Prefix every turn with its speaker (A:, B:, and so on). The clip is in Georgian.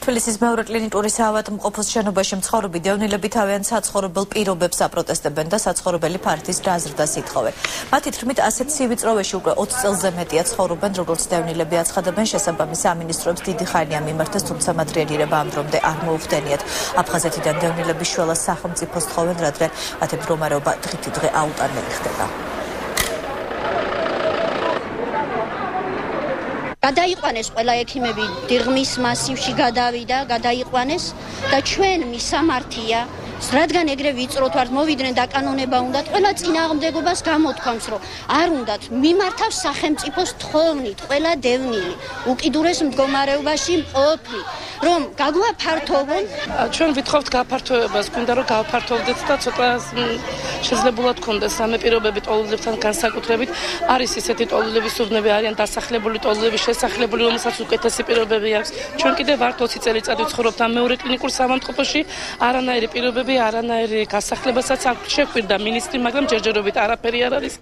A: თბილისის მეორე კლინიკური საავადმყოფოს შენობაში მცხოვრები დევნილები თავიანთ საცხოვრებელ პირობებს აპროტესტებენ და საცხოვრებელი ფართის დაზრდას ითხოვენ. მათი თქმით, ასეთ სივიწროვეში უკვე 20 წელზე მეტია ცხოვრობენ, როგორც დევნილები აცხადებენ, შესაბამის სამინისტროებს დიდი ხანია მიმართეს, თუმცა მათ რეაგირება ამ დრომდე არ მოუხდენიათ. აფხაზეთიდან დევნილები შველა სახელმწიფოს თხოვენ, რადგან მათი მდგომარეობა დღითი დღე აუტანელი ხდება.
B: გადაიყვანეს ყველა ექიმები დიღმის მასივში გადავიდა, გადაიყვანეს და ჩვენ მისამართია რადგან ეგრე ვიწროთ ვართ მოვიდნენ და კანონება უნდათ ყველა წინააღმდეგობას გამოთქვამს რომ არ უნდათ. მიმართავს სახელმწიფოს თხოვნით ყველა დევნილი. უკიდურეს მდგომარეობაში მყოფი. რომ გაგვაფართოვონ
C: ჩვენ ვითხოვთ გაფართოებას გვინდა რომ გავფართოვდეთ და ცოტა შესაძლებლად გქონდეს. სამე პირობები ტოლობლებთან განსაკუთრებით. არის ისეთი ტოლობების სუბნები არიან დასახლებული ტოლობების შესახლებული რომელსაც უკეთესი პირობები აქვს. ჩვენ კიდე ვართ 20 წელიწადი ვცხოვრობთ ამ მეორე კლინიკურ სამანტყოფოში. არანაირი პირობები არანაირი გასახლებასაც არ შეხვდა მინისტრი მაგრამ ჯერჯერობით არაფერი არ არის